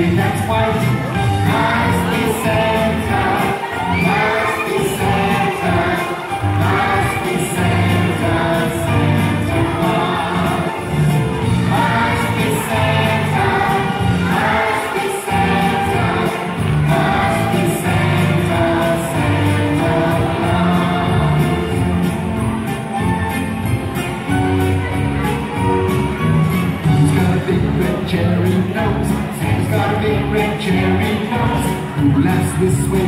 and that's why Cherry, cherry, who laughs this way?